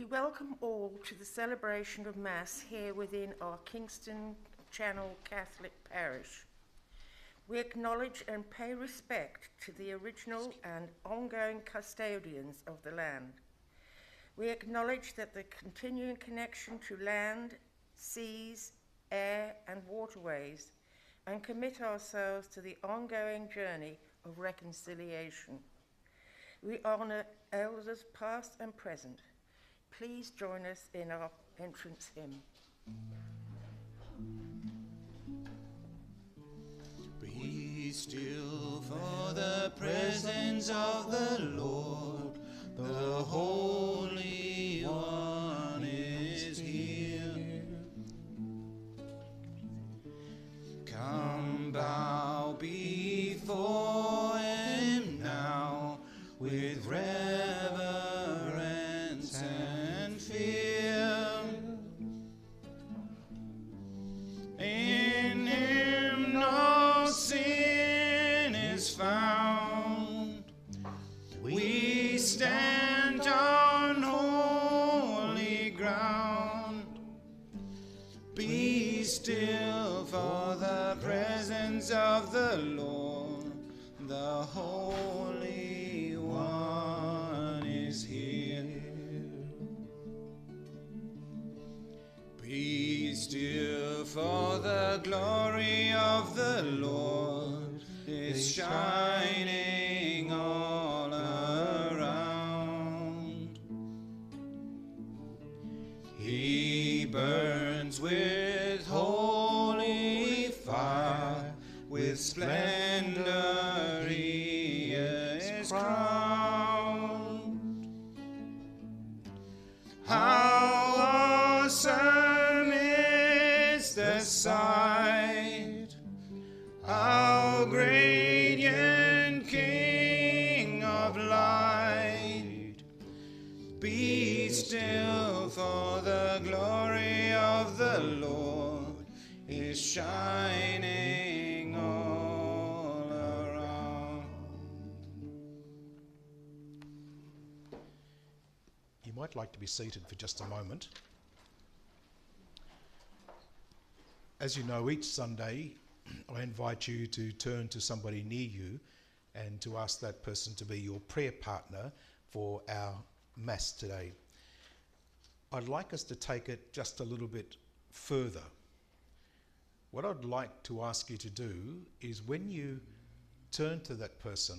We welcome all to the celebration of Mass here within our Kingston Channel Catholic Parish. We acknowledge and pay respect to the original and ongoing custodians of the land. We acknowledge that the continuing connection to land, seas, air, and waterways, and commit ourselves to the ongoing journey of reconciliation. We honour elders past and present. Please join us in our entrance hymn. Be still for the presence of the Lord, the Holy One is here. Come bow before for the glory of the Lord is shining Like to be seated for just a moment. As you know, each Sunday I invite you to turn to somebody near you and to ask that person to be your prayer partner for our Mass today. I'd like us to take it just a little bit further. What I'd like to ask you to do is when you turn to that person,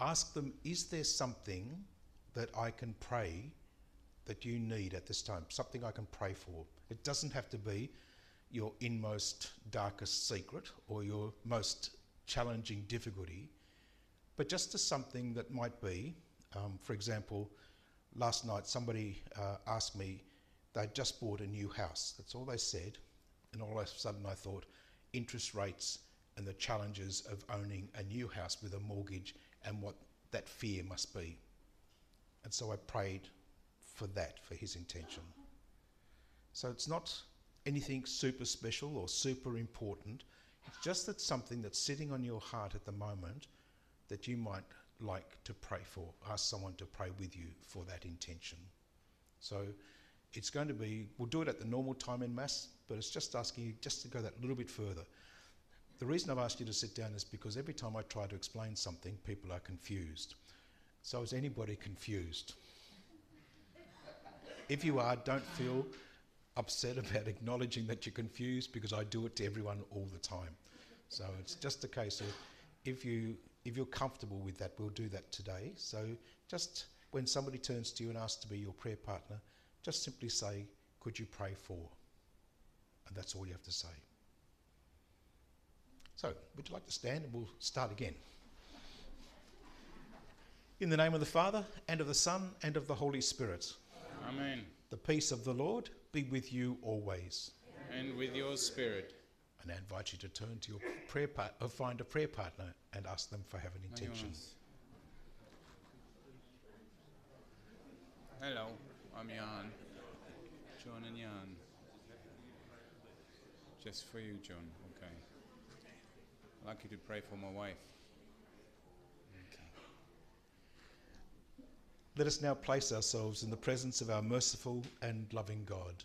ask them, Is there something that I can pray that you need at this time? Something I can pray for. It doesn't have to be your inmost, darkest secret or your most challenging difficulty, but just as something that might be, um, for example, last night somebody uh, asked me, they'd just bought a new house. That's all they said. And all of a sudden I thought, interest rates and the challenges of owning a new house with a mortgage and what that fear must be. And so I prayed for that, for his intention. So it's not anything super special or super important. It's just that something that's sitting on your heart at the moment that you might like to pray for. Ask someone to pray with you for that intention. So it's going to be, we'll do it at the normal time in Mass, but it's just asking you just to go that little bit further. The reason I've asked you to sit down is because every time I try to explain something, people are confused. So is anybody confused? if you are, don't feel upset about acknowledging that you're confused because I do it to everyone all the time. So it's just a case of if you if you're comfortable with that, we'll do that today. So just when somebody turns to you and asks to be your prayer partner, just simply say, "Could you pray for?" And that's all you have to say. So, would you like to stand and we'll start again? In the name of the Father, and of the Son, and of the Holy Spirit. Amen. The peace of the Lord be with you always. And with your spirit. And I invite you to turn to your prayer part, or uh, find a prayer partner and ask them for heaven intentions. Hello, I'm Jan. John and Jan. Just for you, John. Okay. I'd like you to pray for my wife. Let us now place ourselves in the presence of our merciful and loving God.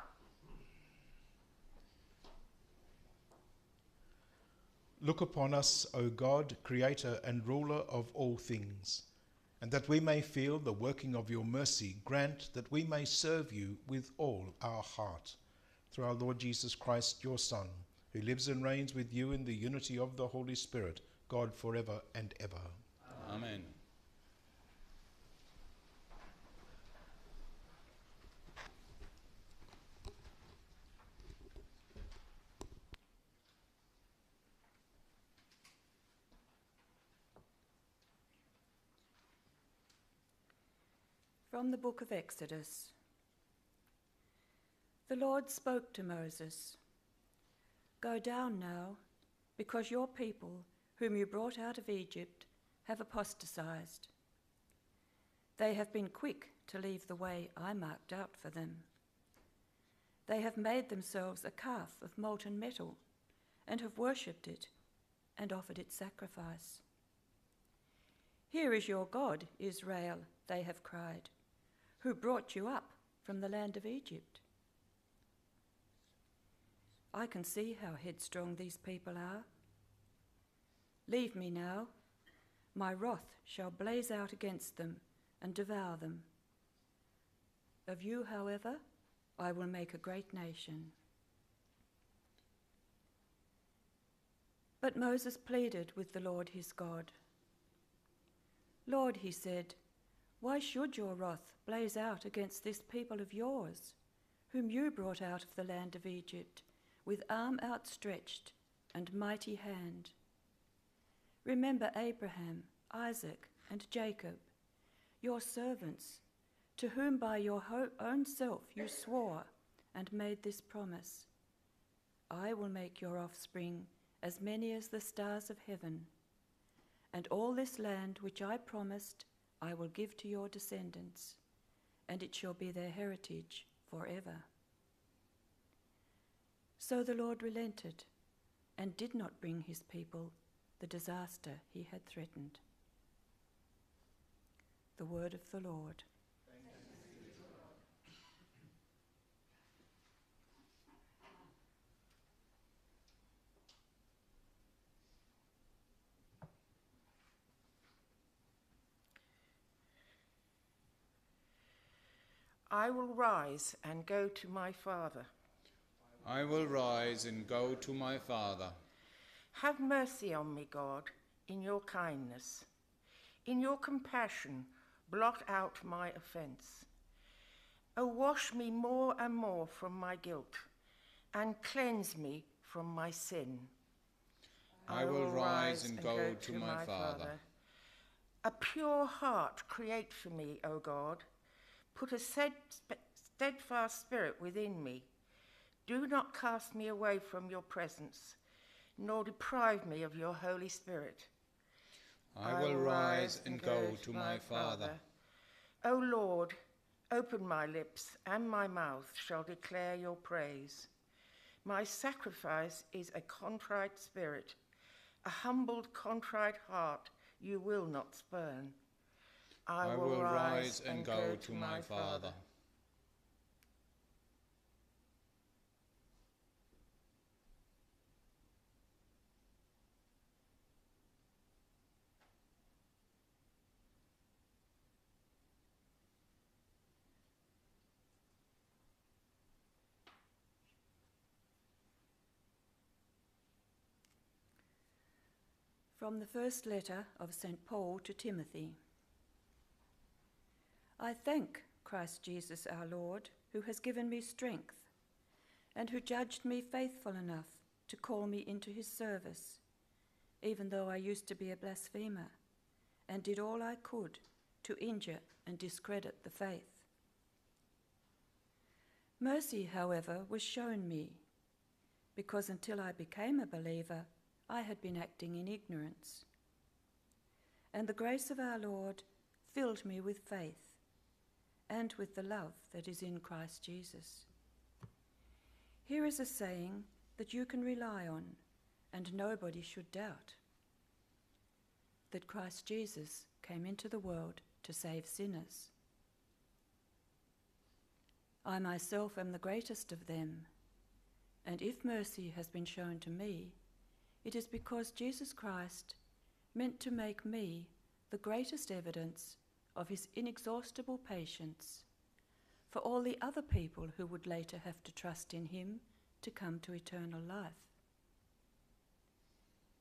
Look upon us, O God, Creator and Ruler of all things, and that we may feel the working of your mercy, grant that we may serve you with all our heart. Through our Lord Jesus Christ, your Son, who lives and reigns with you in the unity of the Holy Spirit, God forever and ever. Amen. From the book of Exodus. The Lord spoke to Moses Go down now, because your people, whom you brought out of Egypt, have apostatized. They have been quick to leave the way I marked out for them. They have made themselves a calf of molten metal and have worshipped it and offered it sacrifice. Here is your God, Israel, they have cried, who brought you up from the land of Egypt. I can see how headstrong these people are. Leave me now. My wrath shall blaze out against them and devour them. Of you, however, I will make a great nation. But Moses pleaded with the Lord his God. Lord, he said, why should your wrath blaze out against this people of yours, whom you brought out of the land of Egypt with arm outstretched and mighty hand? Remember Abraham, Isaac, and Jacob, your servants, to whom by your own self you swore and made this promise I will make your offspring as many as the stars of heaven, and all this land which I promised I will give to your descendants, and it shall be their heritage forever. So the Lord relented and did not bring his people the disaster he had threatened. The word of the Lord. I will rise and go to my father. I will rise and go to my father. Have mercy on me, God, in your kindness. In your compassion, blot out my offence. O wash me more and more from my guilt, and cleanse me from my sin. I will rise and go to my Father. A pure heart create for me, O God. Put a steadfast spirit within me. Do not cast me away from your presence, nor deprive me of your Holy Spirit. I will rise and go to my father. O Lord, open my lips, and my mouth shall declare your praise. My sacrifice is a contrite spirit, a humbled, contrite heart you will not spurn. I will rise and go to my father. From the first letter of St. Paul to Timothy. I thank Christ Jesus our Lord, who has given me strength, and who judged me faithful enough to call me into his service, even though I used to be a blasphemer, and did all I could to injure and discredit the faith. Mercy, however, was shown me, because until I became a believer, I had been acting in ignorance. And the grace of our Lord filled me with faith and with the love that is in Christ Jesus. Here is a saying that you can rely on and nobody should doubt that Christ Jesus came into the world to save sinners. I myself am the greatest of them, and if mercy has been shown to me, it is because Jesus Christ meant to make me the greatest evidence of his inexhaustible patience for all the other people who would later have to trust in him to come to eternal life.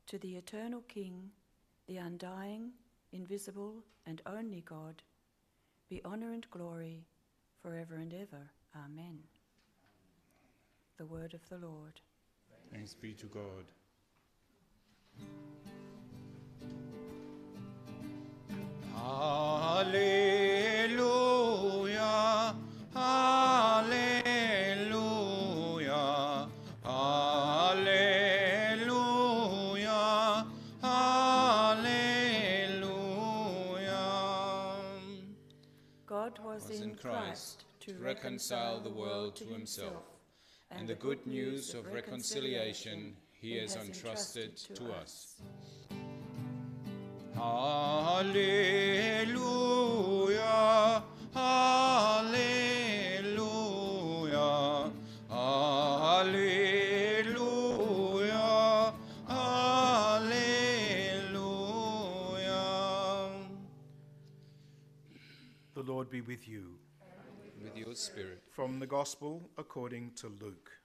To the eternal King, the undying, invisible, and only God, be honour and glory forever and ever. Amen. The word of the Lord. Thanks be to God. Hallelujah, hallelujah, hallelujah, hallelujah. God was, Was in Christ to reconcile the world to himself, And the good news of reconciliation he has entrusted to us. Hallelujah, hallelujah, hallelujah, hallelujah. The Lord be with you. With your spirit. From the Gospel according to Luke.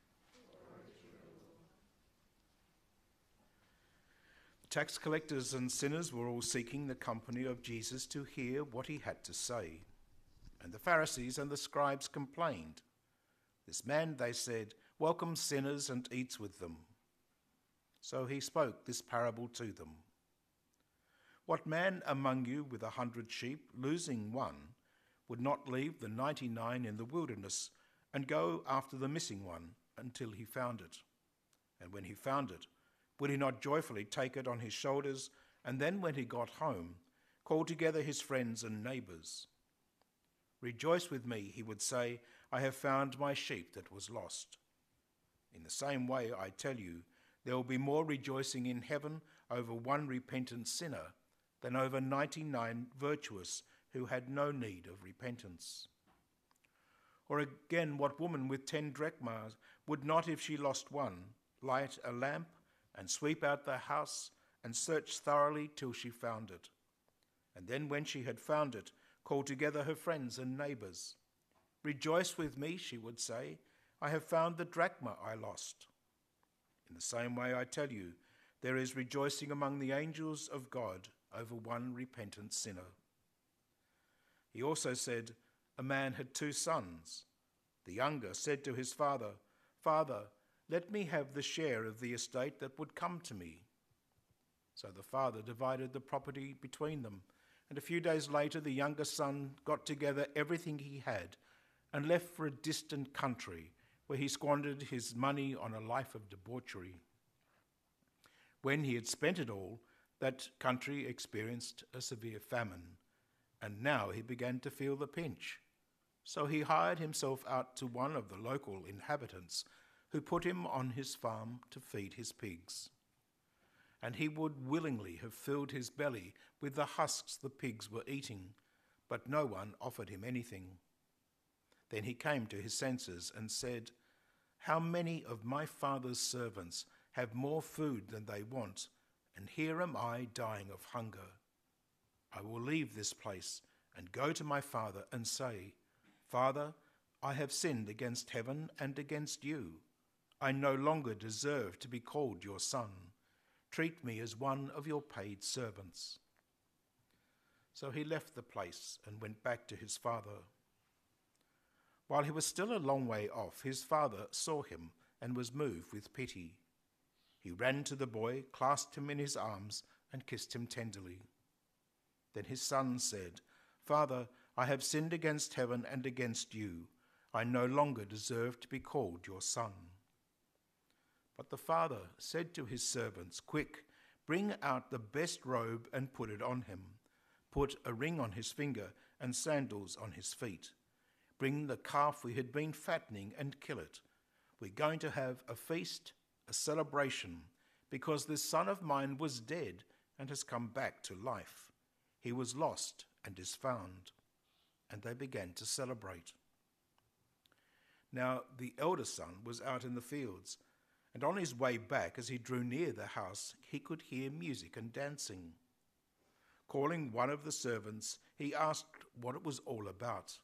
Tax collectors and sinners were all seeking the company of Jesus to hear what he had to say. And the Pharisees and the scribes complained. This man, they said, welcomes sinners and eats with them. So he spoke this parable to them. What man among you with a hundred sheep, losing one, would not leave the ninety nine in the wilderness and go after the missing one until he found it? And when he found it, would he not joyfully take it on his shoulders, and then, when he got home, call together his friends and neighbors? Rejoice with me, he would say, I have found my sheep that was lost. In the same way, I tell you, there will be more rejoicing in heaven over one repentant sinner than over 99 virtuous who had no need of repentance. Or again, what woman with ten drachmas would not, if she lost one, light a lamp and sweep out the house and search thoroughly till she found it? And then, when she had found it, call together her friends and neighbors. Rejoice with me, she would say. I have found the drachma I lost. In the same way, I tell you, there is rejoicing among the angels of God over one repentant sinner. He also said, A man had two sons. The younger said to his father, Father, let me have the share of the estate that would come to me. So the father divided the property between them. And a few days later, the younger son got together everything he had and left for a distant country where he squandered his money on a life of debauchery. When he had spent it all, that country experienced a severe famine, and now he began to feel the pinch. So he hired himself out to one of the local inhabitants, who put him on his farm to feed his pigs. And he would willingly have filled his belly with the husks the pigs were eating, but no one offered him anything. Then he came to his senses and said, How many of my father's servants have more food than they want, and here am I dying of hunger? I will leave this place and go to my father and say, Father, I have sinned against heaven and against you. I no longer deserve to be called your son. Treat me as one of your paid servants. So he left the place and went back to his father. While he was still a long way off, his father saw him and was moved with pity. He ran to the boy, clasped him in his arms, and kissed him tenderly. Then his son said, Father, I have sinned against heaven and against you. I no longer deserve to be called your son. But the father said to his servants, Quick, bring out the best robe and put it on him. Put a ring on his finger and sandals on his feet Bring the calf we had been fattening and kill it. We're going to have a feast, a celebration, because this son of mine was dead and has come back to life. He was lost and is found. And they began to celebrate. Now the elder son was out in the fields, and on his way back, as he drew near the house, he could hear music and dancing. Calling one of the servants, he asked what it was all about.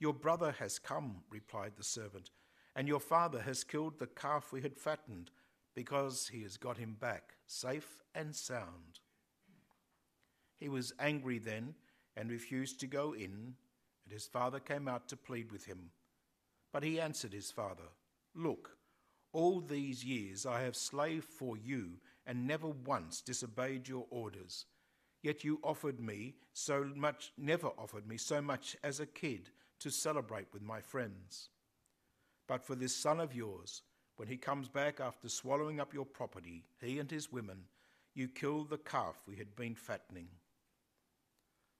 Your brother has come, replied the servant, and your father has killed the calf we had fattened, because he has got him back, safe and sound. He was angry then and refused to go in, and his father came out to plead with him. But he answered his father, Look, all these years I have slaved for you and never once disobeyed your orders. Yet you offered me so much, never offered me so much as a kid to celebrate with my friends. But for this son of yours, when he comes back after swallowing up your property, he and his women, you killed the calf we had been fattening.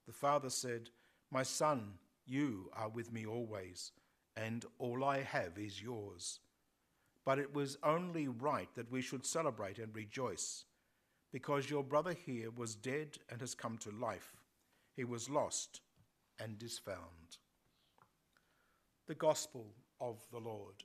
The father said, My son, you are with me always, and all I have is yours. But it was only right that we should celebrate and rejoice, because your brother here was dead and has come to life. He was lost and is found the gospel of the Lord.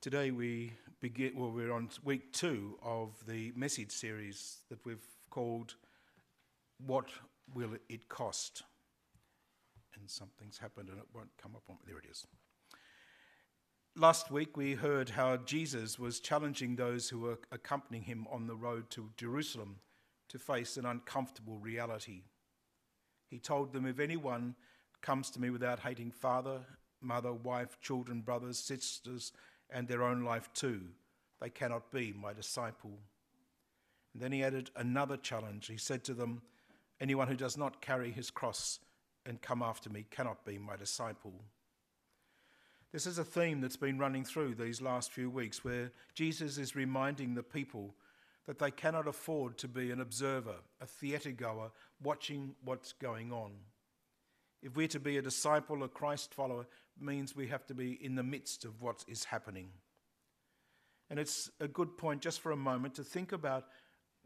Today we begin, well, we're on week two of the message series that we've called What Will It Cost? And something's happened and it won't come up on, there it is. Last week, we heard how Jesus was challenging those who were accompanying him on the road to Jerusalem to face an uncomfortable reality. He told them, If anyone comes to me without hating father, mother, wife, children, brothers, sisters, and their own life too, they cannot be my disciple. And then he added another challenge. He said to them, Anyone who does not carry his cross and come after me cannot be my disciple. This is a theme that's been running through these last few weeks where Jesus is reminding the people that they cannot afford to be an observer, a theatre goer, watching what's going on. If we're to be a disciple, a Christ follower, means we have to be in the midst of what is happening. And it's a good point just for a moment to think about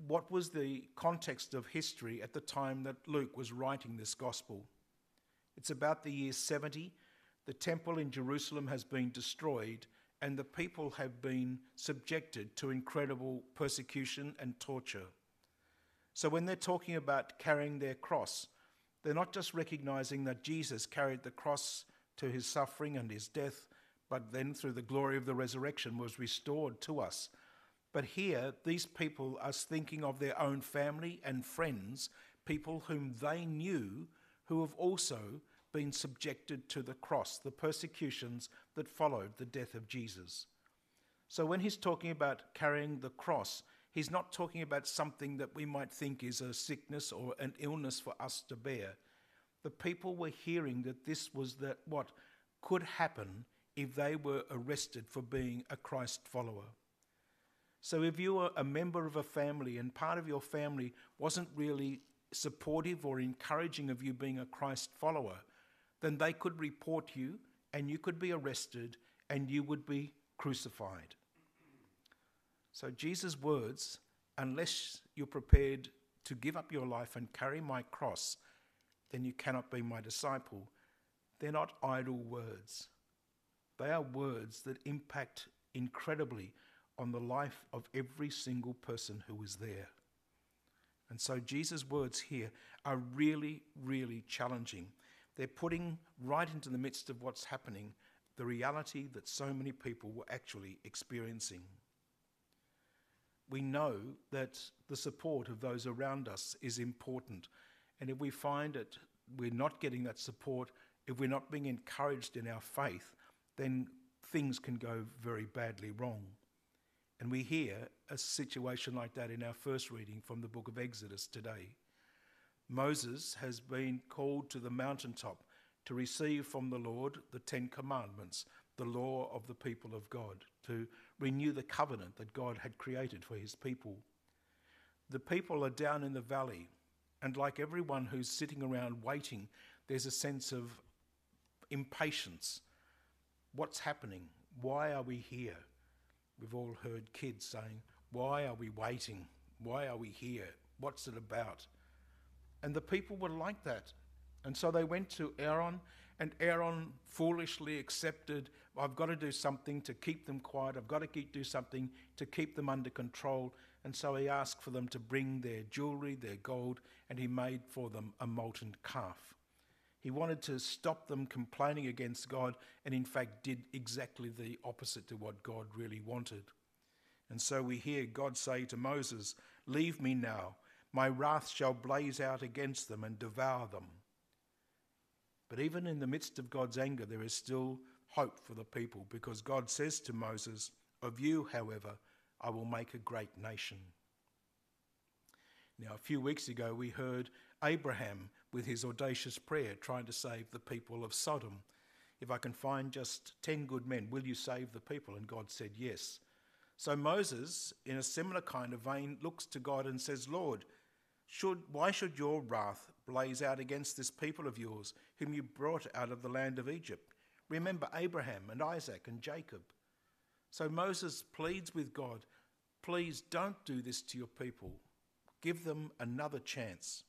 what was the context of history at the time that Luke was writing this gospel. It's about the year 70 the temple in Jerusalem has been destroyed and the people have been subjected to incredible persecution and torture. So when they're talking about carrying their cross, they're not just recognizing that Jesus carried the cross to his suffering and his death, but then through the glory of the resurrection was restored to us. But here, these people are thinking of their own family and friends, people whom they knew who have also been subjected to the cross, the persecutions that followed the death of Jesus. So when he's talking about carrying the cross, he's not talking about something that we might think is a sickness or an illness for us to bear. The people were hearing that this was that what could happen if they were arrested for being a Christ follower. So if you were a member of a family and part of your family wasn't really supportive or encouraging of you being a Christ follower, then they could report you and you could be arrested and you would be crucified. So, Jesus' words, unless you're prepared to give up your life and carry my cross, then you cannot be my disciple. They're not idle words. They are words that impact incredibly on the life of every single person who is there. And so Jesus' words here are really, really challenging. They're putting right into the midst of what's happening the reality that so many people were actually experiencing. We know that the support of those around us is important. And if we find that we're not getting that support, if we're not being encouraged in our faith, then things can go very badly wrong. And we hear a situation like that in our first reading from the book of Exodus today. Moses has been called to the mountaintop to receive from the Lord the Ten Commandments, the law of the people of God, to renew the covenant that God had created for his people. The people are down in the valley, and like everyone who's sitting around waiting, there's a sense of impatience. What's happening? Why are we here? We've all heard kids saying, Why are we waiting? Why are we here? What's it about? And the people were like that. And so they went to Aaron, and Aaron foolishly accepted, I've got to do something to keep them quiet. I've got to keep, do something to keep them under control. And so he asked for them to bring their jewelry, their gold, and he made for them a molten calf. He wanted to stop them complaining against God, and in fact, did exactly the opposite to what God really wanted. And so we hear God say to Moses, Leave me now. My wrath shall blaze out against them and devour them. But even in the midst of God's anger, there is still hope for the people because God says to Moses, Of you, however, I will make a great nation. Now, a few weeks ago, we heard Abraham with his audacious prayer trying to save the people of Sodom. If I can find just 10 good men, will you save the people? And God said, Yes. So Moses, in a similar kind of vein, looks to God and says, Lord, should, why should your wrath blaze out against this people of yours, whom you brought out of the land of Egypt? Remember Abraham and Isaac and Jacob. So Moses pleads with God, Please don't do this to your people. Give them another chance.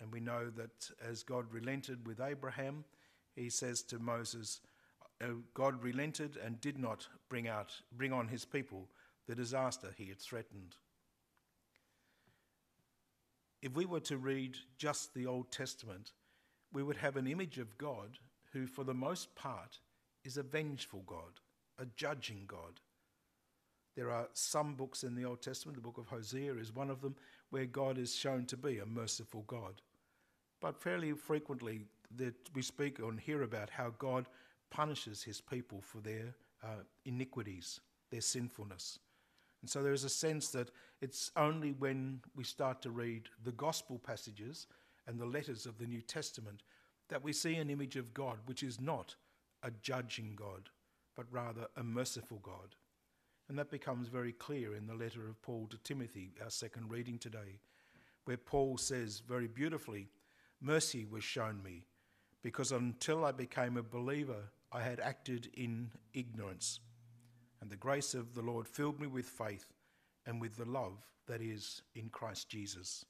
And we know that as God relented with Abraham, he says to Moses, uh, God relented and did not bring out bring on his people the disaster he had threatened. If we were to read just the Old Testament, we would have an image of God who, for the most part, is a vengeful God, a judging God. There are some books in the Old Testament, the book of Hosea is one of them, where God is shown to be a merciful God. But fairly frequently, that we speak and hear about how God punishes his people for their uh, iniquities, their sinfulness. And so there is a sense that it's only when we start to read the gospel passages and the letters of the New Testament that we see an image of God which is not a judging God, but rather a merciful God. And that becomes very clear in the letter of Paul to Timothy, our second reading today, where Paul says very beautifully, Mercy was shown me, because until I became a believer, I had acted in ignorance and the grace of the Lord filled me with faith and with the love that is in Christ Jesus.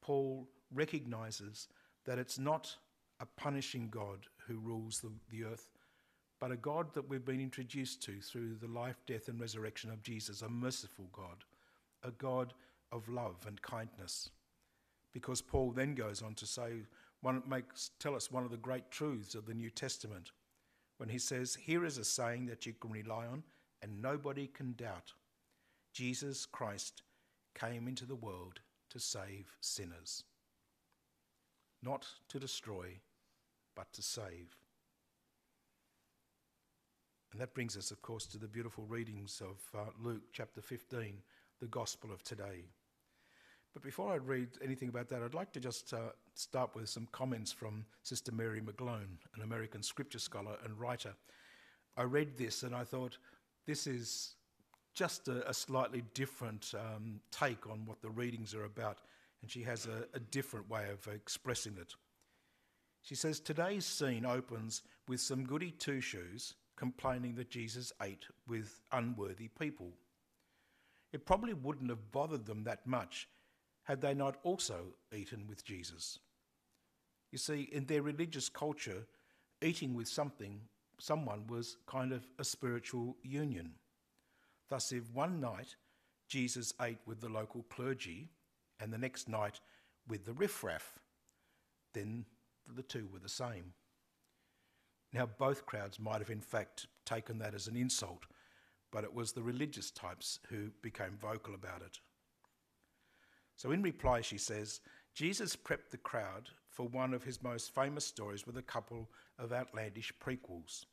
Paul recognizes that it's not a punishing God who rules the, the earth, but a God that we've been introduced to through the life, death, and resurrection of Jesus, a merciful God, a God of love and kindness. Because Paul then goes on to say, one makes, tell us one of the great truths of the New Testament when he says, Here is a saying that you can rely on and nobody can doubt Jesus Christ came into the world to save sinners, not to destroy, but to save. And that brings us, of course, to the beautiful readings of uh, Luke chapter 15, the gospel of today. But before I read anything about that, I'd like to just uh, start with some comments from Sister Mary McGlone, an American scripture scholar and writer. I read this and I thought, this is just a, a slightly different um, take on what the readings are about, and she has a, a different way of expressing it. She says, Today's scene opens with some goody two shoes complaining that Jesus ate with unworthy people. It probably wouldn't have bothered them that much had they not also eaten with Jesus. You see, in their religious culture, eating with something, someone was kind of a spiritual union. Thus, if one night Jesus ate with the local clergy and the next night with the riffraff, then the two were the same. Now, both crowds might have in fact taken that as an insult, but it was the religious types who became vocal about it. So, in reply, she says, Jesus prepped the crowd for one of his most famous stories with a couple of outlandish prequels.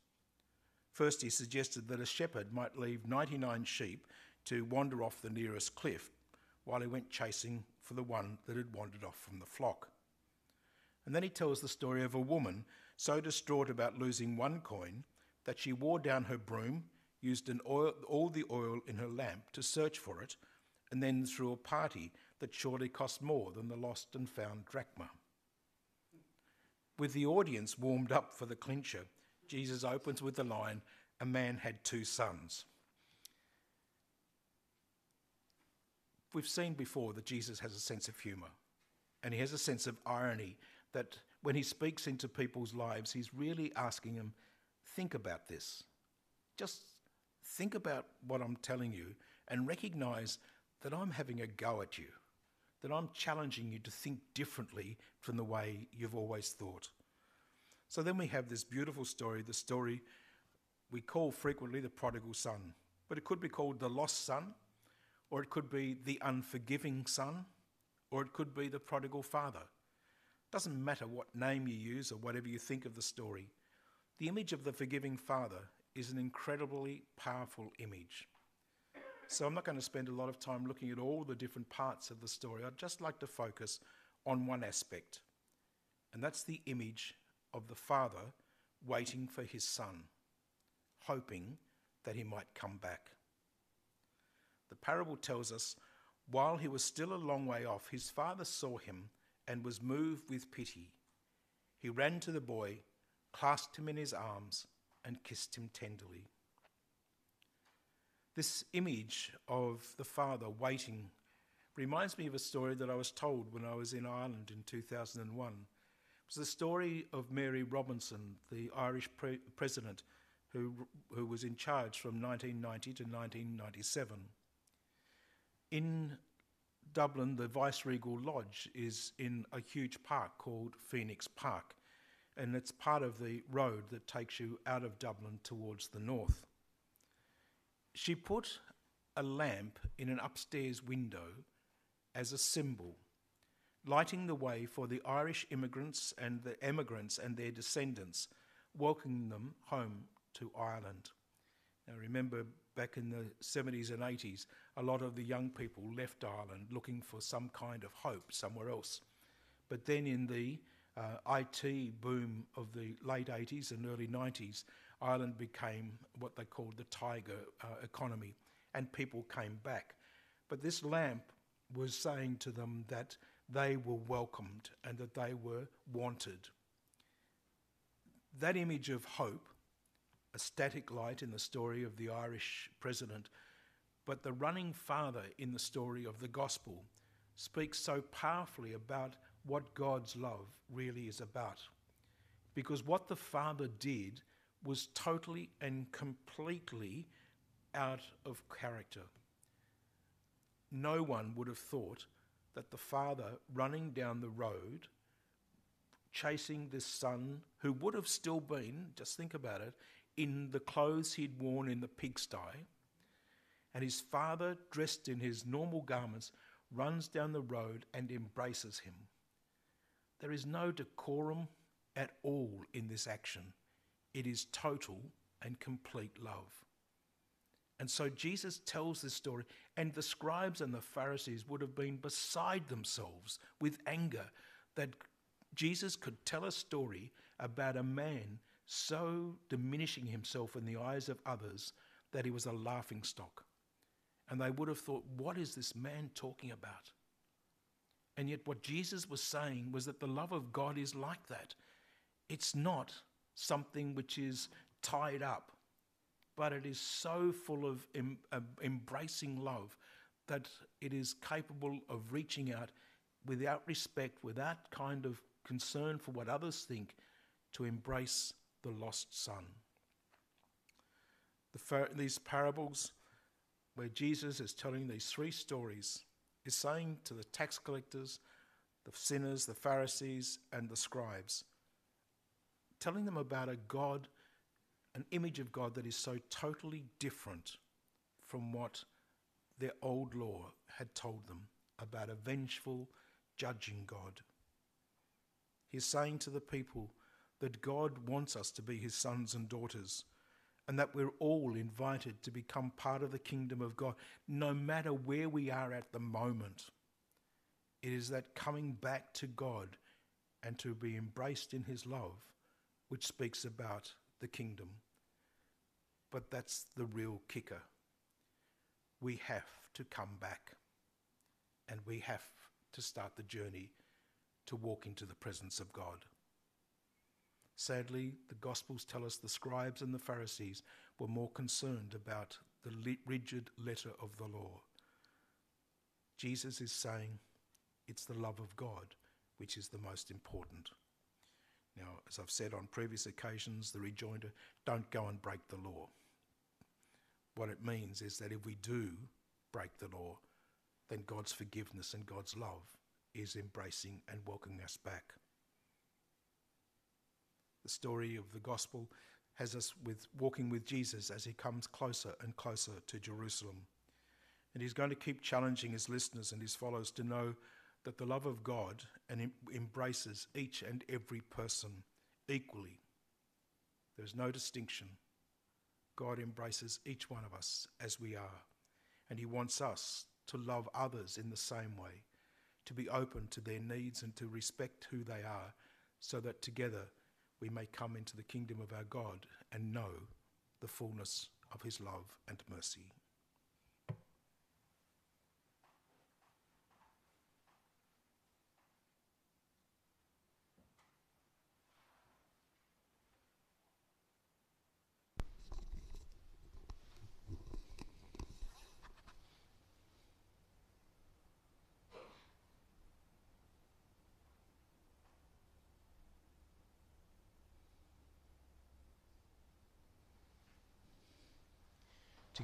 First, he suggested that a shepherd might leave 99 sheep to wander off the nearest cliff while he went chasing for the one that had wandered off from the flock. And then he tells the story of a woman so distraught about losing one coin that she wore down her broom, used oil, all the oil in her lamp to search for it, and then threw a party that surely cost more than the lost and found drachma. With the audience warmed up for the clincher, Jesus opens with the line A man had two sons. We've seen before that Jesus has a sense of humour and he has a sense of irony that when he speaks into people's lives, he's really asking them, think about this. Just think about what I'm telling you and recognize that I'm having a go at you, that I'm challenging you to think differently from the way you've always thought. So then we have this beautiful story, the story we call frequently the prodigal son, but it could be called the lost son, or it could be the unforgiving son, or it could be the prodigal father. Doesn't matter what name you use or whatever you think of the story. The image of the forgiving Father is an incredibly powerful image. So I'm not going to spend a lot of time looking at all the different parts of the story. I'd just like to focus on one aspect, and that's the image of the Father waiting for his Son, hoping that he might come back. The parable tells us while he was still a long way off, his father saw him and was moved with pity. He ran to the boy, clasped him in his arms, and kissed him tenderly. This image of the father waiting reminds me of a story that I was told when I was in Ireland in 2001. It was the story of Mary Robinson, the Irish pre- president who, who was in charge from 1990 to 1997. In Dublin, the Viceregal Lodge is in a huge park called Phoenix Park, and it's part of the road that takes you out of Dublin towards the north. She put a lamp in an upstairs window as a symbol, lighting the way for the Irish immigrants and the emigrants and their descendants, welcoming them home to Ireland. Now, remember back in the 70s and 80s, a lot of the young people left Ireland looking for some kind of hope somewhere else. But then in the uh, IT boom of the late 80s and early 90s, Ireland became what they called the tiger uh, economy, and people came back. But this lamp was saying to them that they were welcomed and that they were wanted. That image of hope a static light in the story of the Irish president, but the running father in the story of the gospel speaks so powerfully about what God's love really is about. Because what the Father did was totally and completely out of character. No one would have thought that the Father running down the road, chasing this son who would have still been, just think about it, in the clothes he'd worn in the pigsty, and his father, dressed in his normal garments, runs down the road and embraces him. There is no decorum at all in this action. It is total and complete love. And so Jesus tells this story, and the scribes and the Pharisees would have been beside themselves with anger that Jesus could tell a story about a man so diminishing himself in the eyes of others that he was a laughing stock. And they would have thought, what is this man talking about? And yet, what Jesus was saying was that the love of God is like that. It's not something which is tied up, but it is so full of em- uh, embracing love that it is capable of reaching out without respect, without kind of concern for what others think, to embrace the lost son. The, these parables, where Jesus is telling these three stories, is saying to the tax collectors, the sinners, the Pharisees, and the scribes, telling them about a God, an image of God that is so totally different from what their old law had told them about a vengeful, judging God. He's saying to the people that God wants us to be his sons and daughters and that we're all invited to become part of the kingdom of God, no matter where we are at the moment. It is that coming back to God and to be embraced in his love which speaks about the kingdom. But that's the real kicker. We have to come back and we have to start the journey to walk into the presence of God. Sadly, the Gospels tell us the scribes and the Pharisees were more concerned about the rigid letter of the law. Jesus is saying it's the love of God which is the most important. Now, as I've said on previous occasions, the rejoinder don't go and break the law. What it means is that if we do break the law, then God's forgiveness and God's love is embracing and welcoming us back. The story of the gospel has us with walking with Jesus as he comes closer and closer to Jerusalem. And he's going to keep challenging his listeners and his followers to know that the love of God and embraces each and every person equally. There's no distinction. God embraces each one of us as we are, and He wants us to love others in the same way, to be open to their needs and to respect who they are, so that together we may come into the kingdom of our God and know the fullness of His love and mercy.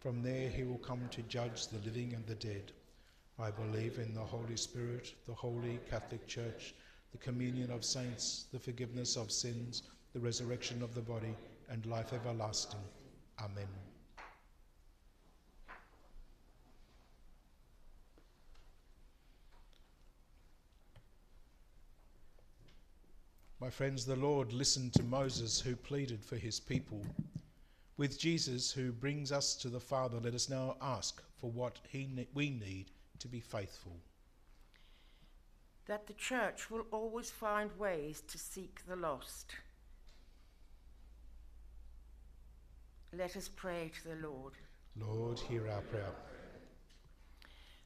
From there he will come to judge the living and the dead. I believe in the Holy Spirit, the Holy Catholic Church, the communion of saints, the forgiveness of sins, the resurrection of the body, and life everlasting. Amen. My friends, the Lord listened to Moses who pleaded for his people with Jesus, who brings us to the Father, let us now ask for what he we need to be faithful. that the church will always find ways to seek the lost. Let us pray to the Lord. Lord, hear our prayer.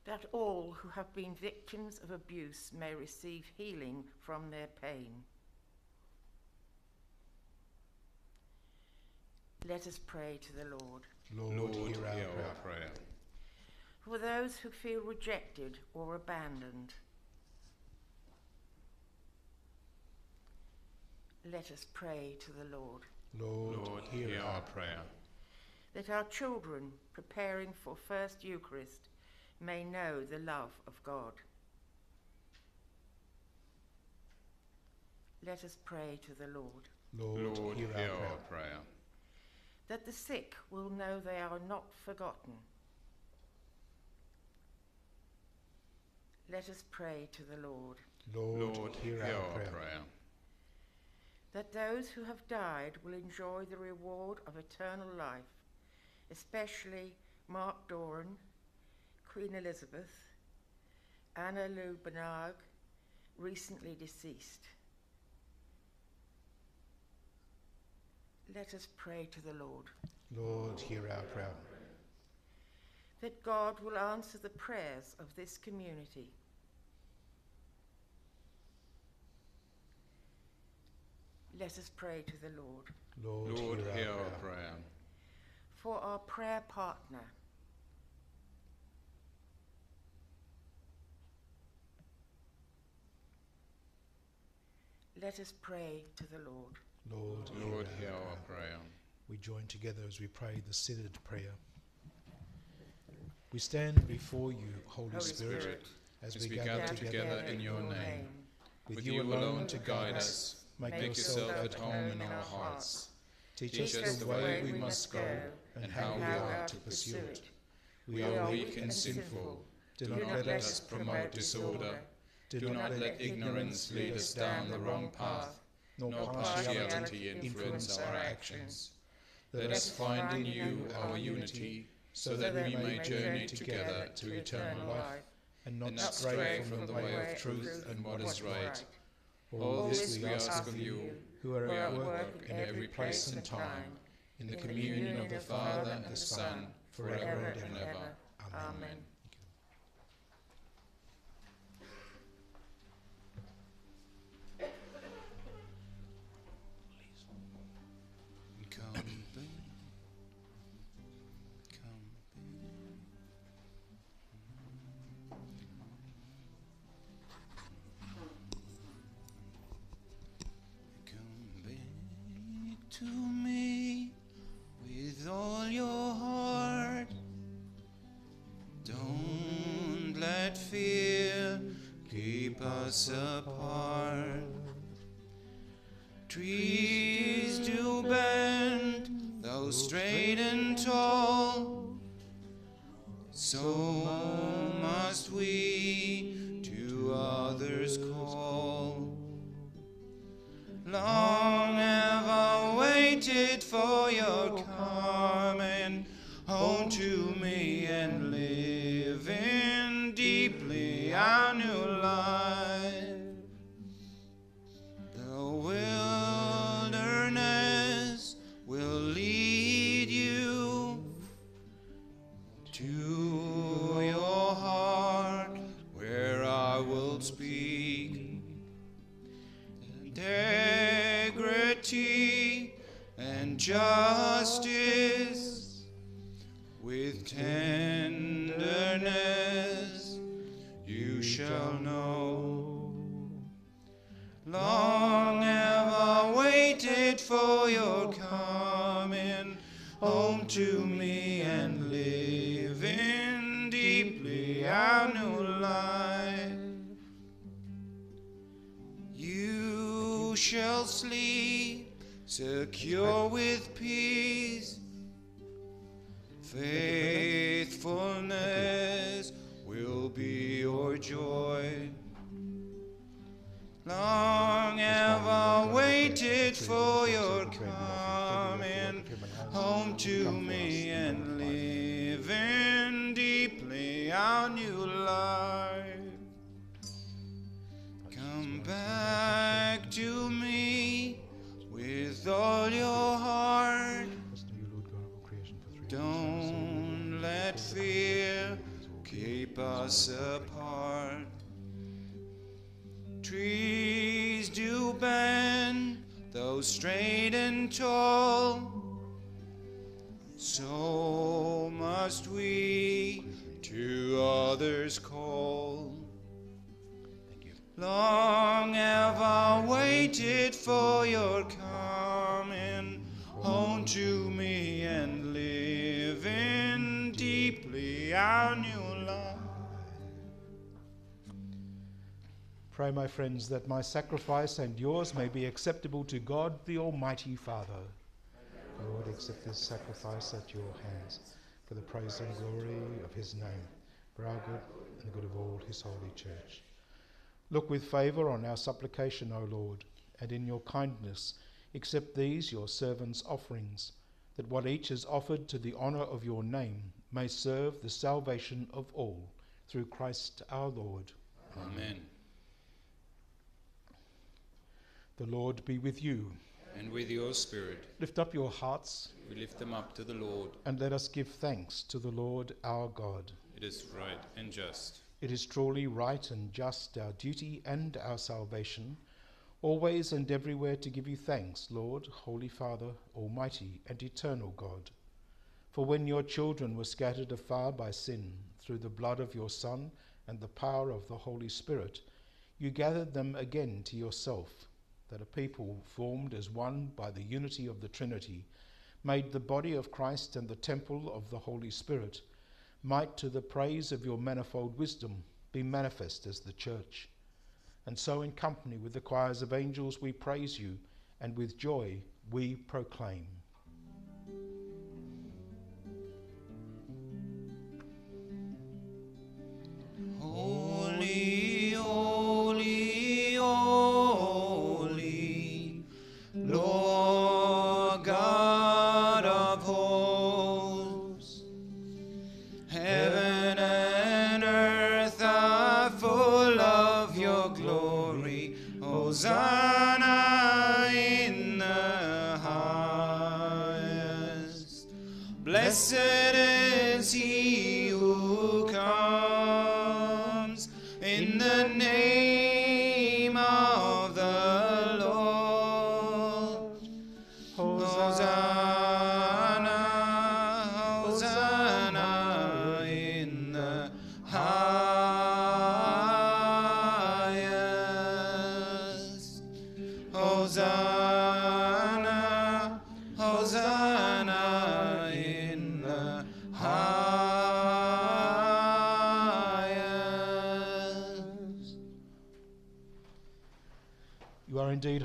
That all who have been victims of abuse may receive healing from their pain. Let us pray to the Lord. Lord, Lord, hear our hear prayer. our prayer. For those who feel rejected or abandoned, let us pray to the Lord. Lord, Lord, hear, hear our our prayer. That our children preparing for First Eucharist may know the love of God. Let us pray to the Lord. Lord, Lord, hear, hear our prayer. our prayer. That the sick will know they are not forgotten. Let us pray to the Lord. Lord, Lord, hear, hear our our prayer. prayer. that those who have died will enjoy the reward of eternal life, especially Mark Doran, Queen Elizabeth, Anna Lou Bernard, recently deceased. Let us pray to the Lord Lord, hear our prayer. that God will answer the prayers of this community. Let us pray to the Lord. Lord, Lord, hear, hear our our prayer. prayer. for our prayer partner. Let us pray to the Lord. Lord, Lord, hear hear our our prayer. prayer. We join together as we pray the synod prayer. We stand before you, Holy, Holy Spirit, Spirit, as, as we we gather, gather together, together in your name, with, you alone to guide us. us. Make, Make yourself yourself at at home home in in our our hearts. hearts. Teach, Teach us the way we must go and how we are to pursue it. We are weak and sinful. Do Do not let us promote disorder. Do not let ignorance lead us down the wrong path, nor nor partiality influence our actions. Let us find in you our unity, so that we may journey together to eternal life, and not stray from the way of truth and what is right. All this we ask of you, who are at work in every place and time, in the communion of the Father and the Son, forever and ever. Amen. Integrity and justice with tenderness you shall know. Long have I waited for your coming home to me and living deeply our new life. You shall sleep secure with peace. Faithfulness will be your joy. Long have I waited for your coming home to me and living deeply our new life. Come back to me with all your heart. Don't let fear keep us apart. Trees do bend, though straight and tall. So must we to others call. Long have I waited for your coming home to me and living deeply our new life. Pray, my friends, that my sacrifice and yours may be acceptable to God the Almighty Father. Lord, accept this sacrifice at your hands for the praise and glory of his name, for our good and the good of all his holy church. Look with favour on our supplication, O Lord, and in your kindness accept these your servants' offerings, that what each has offered to the honour of your name may serve the salvation of all, through Christ our Lord. Amen. The Lord be with you. And with your spirit, Lift up your hearts we lift them up to the Lord. and let us give thanks to the Lord our God. It is right and just. It is truly right and just, our duty and our salvation, always and everywhere to give you thanks, Lord, Holy Father, Almighty and eternal God. For when your children were scattered afar by sin, through the blood of your Son and the power of the Holy Spirit, you gathered them again to yourself, that a people formed as one by the unity of the Trinity, made the body of Christ and the temple of the Holy Spirit, might to the praise of your manifold wisdom be manifest as the church. And so, in company with the choirs of angels, we praise you, and with joy we proclaim.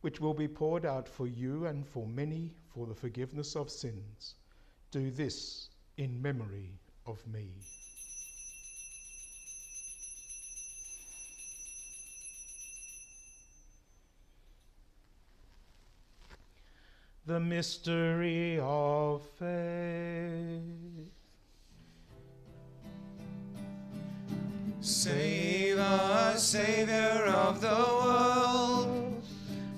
which will be poured out for you and for many for the forgiveness of sins. Do this in memory of me. The mystery of faith. Save us, Savior of the world.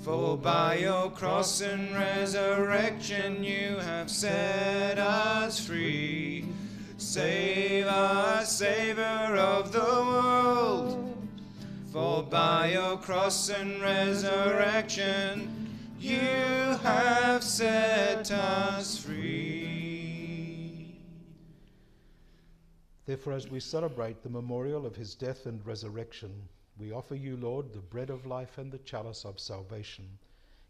For by your cross and resurrection you have set us free. Save us, Savior of the world. For by your cross and resurrection, you have set us free. Therefore, as we celebrate the memorial of his death and resurrection, we offer you, Lord, the bread of life and the chalice of salvation,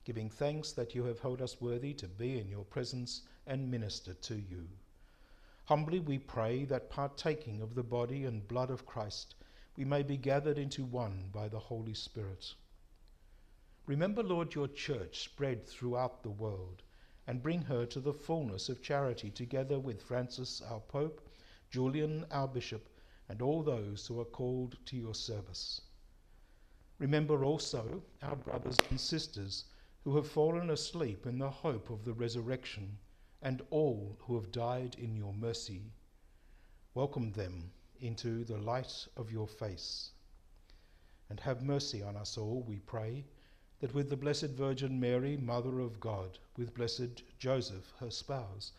giving thanks that you have held us worthy to be in your presence and minister to you. Humbly we pray that partaking of the body and blood of Christ, we may be gathered into one by the Holy Spirit. Remember, Lord, your church spread throughout the world, and bring her to the fullness of charity, together with Francis, our Pope, Julian, our Bishop, and all those who are called to your service. Remember also our brothers and sisters who have fallen asleep in the hope of the resurrection, and all who have died in your mercy. Welcome them into the light of your face. And have mercy on us all, we pray, that with the Blessed Virgin Mary, Mother of God, with blessed Joseph, her spouse,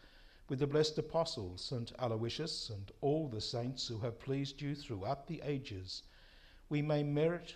with the blessed apostles, St. Aloysius, and all the saints who have pleased you throughout the ages, we may merit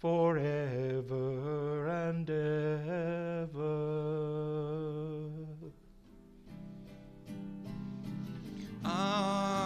forever and ever. Amen.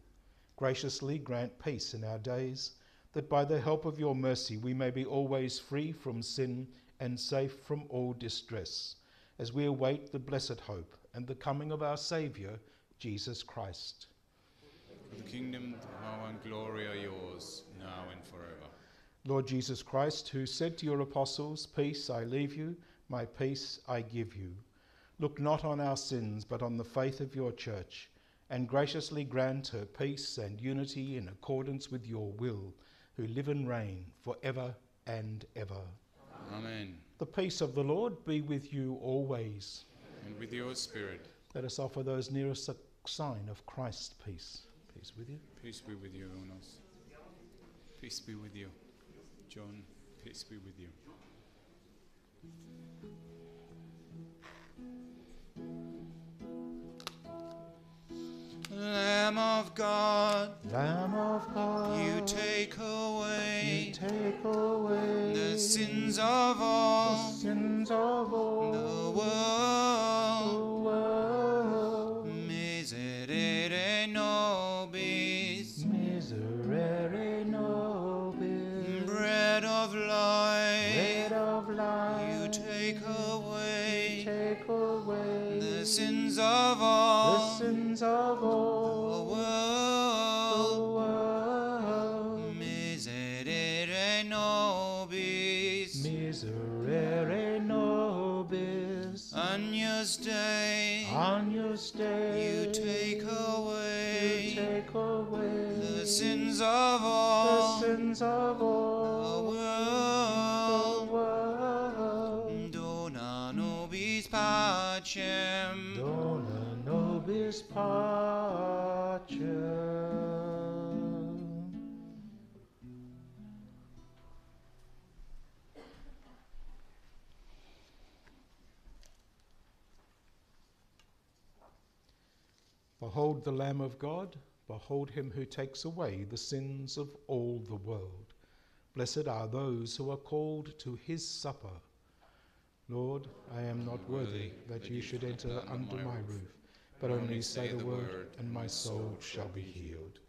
Graciously grant peace in our days, that by the help of your mercy we may be always free from sin and safe from all distress, as we await the blessed hope and the coming of our Saviour, Jesus Christ. For the kingdom, the power, and glory are yours, now and forever. Lord Jesus Christ, who said to your apostles, Peace I leave you, my peace I give you. Look not on our sins, but on the faith of your church, and graciously grant her peace and unity in accordance with your will, who live and reign for ever and ever. Amen. The peace of the Lord be with you always. And with your spirit, Let us offer those nearest a sign of Christ's peace. Peace with you. peace be with you, Onos. Peace be with you. John, peace be with you. Lamb of God, Lamb of God, you take away you take away the sins of all, the all sins of all. The world. the world. Miserere nobis, Miserere nobis, bread of life, bread of life, you take away take away the sins of the sins of all Agnus Dei, Agnus Dei, you take you away take away the sins of the all sins of the all world. the world. Dona nobis pacem, Dona nobis pacem. Behold the Lamb of God, behold him who takes away the sins of all the world. Blessed are those who are called to his supper. Lord, I am not worthy that you should enter under my roof, but only say the word, and my soul shall be healed.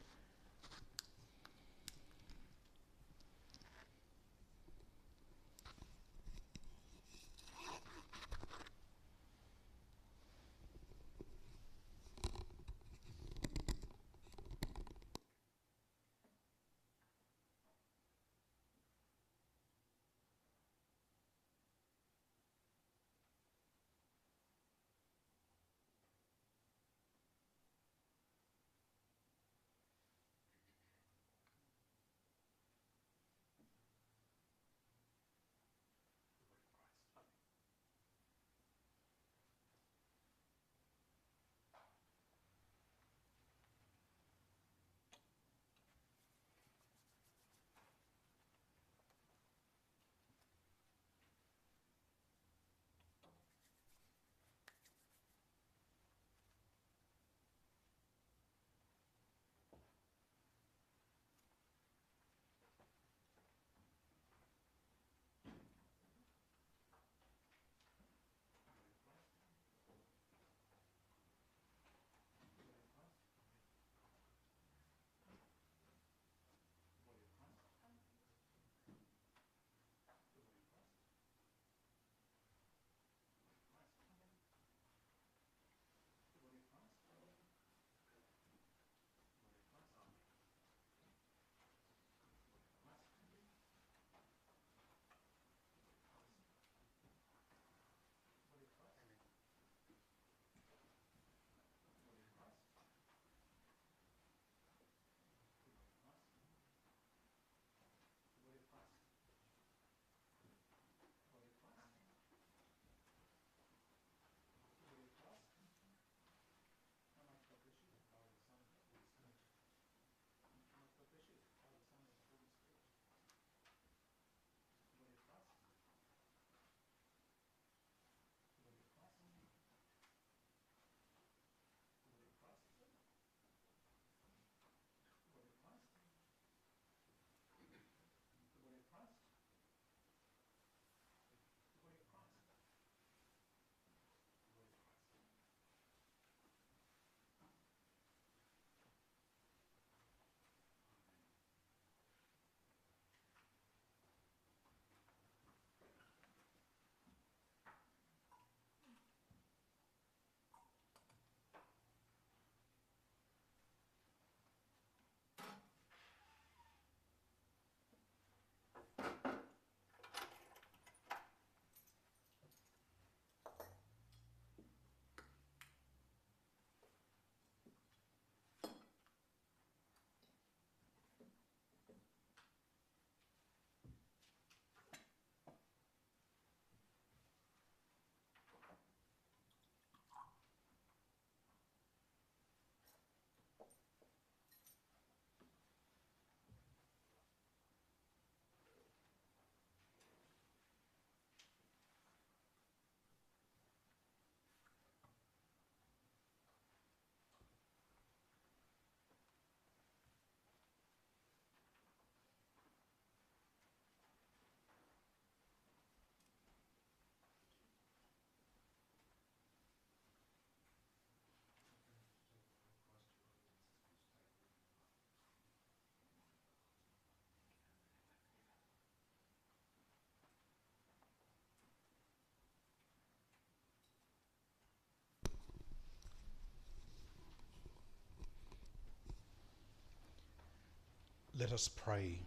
Let us pray.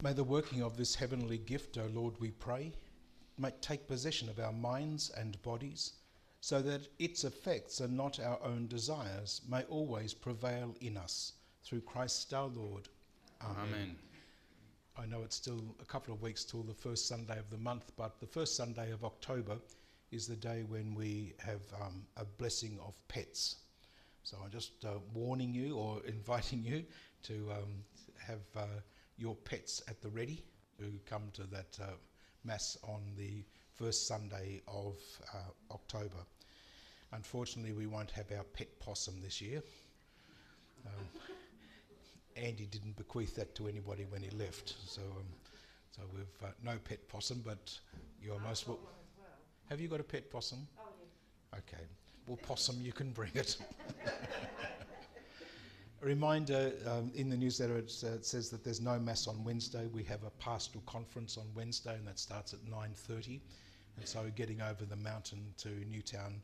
May the working of this heavenly gift, O Lord, we pray, might take possession of our minds and bodies, so that its effects and not our own desires may always prevail in us. Through Christ our Lord. Amen. Amen. I know it's still a couple of weeks till the first Sunday of the month, but the first Sunday of October is the day when we have um, a blessing of pets. So I'm just uh, warning you or inviting you to um, have uh, your pets at the ready to come to that uh, mass on the first Sunday of uh, October. Unfortunately, we won't have our pet possum this year. Um, Andy didn't bequeath that to anybody when he left, so um, so we've uh, no pet possum, but you're most wel- Have you got a pet possum? Oh yeah. Okay. Well, possum, you can bring it. a reminder um, in the newsletter it, uh, it says that there's no mass on Wednesday. We have a pastoral conference on Wednesday, and that starts at 9:30. And so, getting over the mountain to Newtown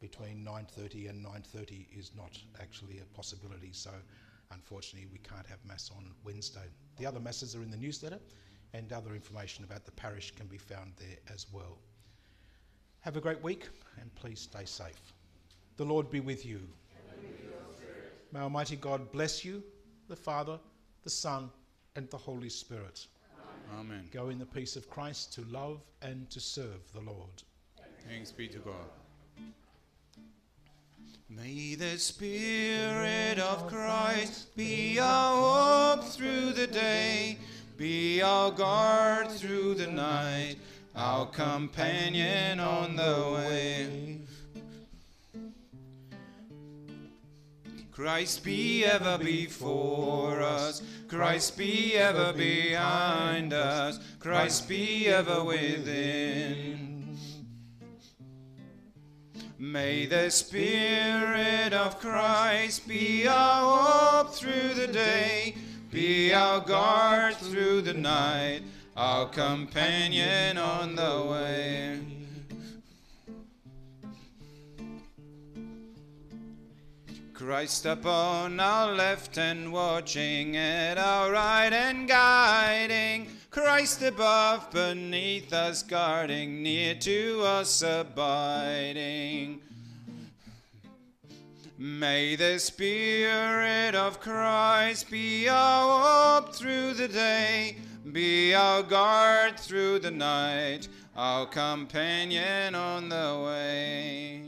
between 9:30 and 9:30 is not actually a possibility. So, unfortunately, we can't have mass on Wednesday. The other masses are in the newsletter, and other information about the parish can be found there as well. Have a great week, and please stay safe. The Lord be with you. May Almighty God bless you, the Father, the Son, and the Holy Spirit. Amen. Go in the peace of Christ to love and to serve the Lord. Thanks be to God. May the Spirit of Christ be our hope through the day, be our guard through the night, our companion on the way. Christ be ever before us, Christ be ever behind us, Christ be ever within. May the Spirit of Christ be our hope through the day, be our guard through the night, our companion on the way. Christ upon our left and watching at our right and guiding. Christ above, beneath us guarding, near to us abiding. May the Spirit of Christ be our hope through the day, be our guard through the night, our companion on the way.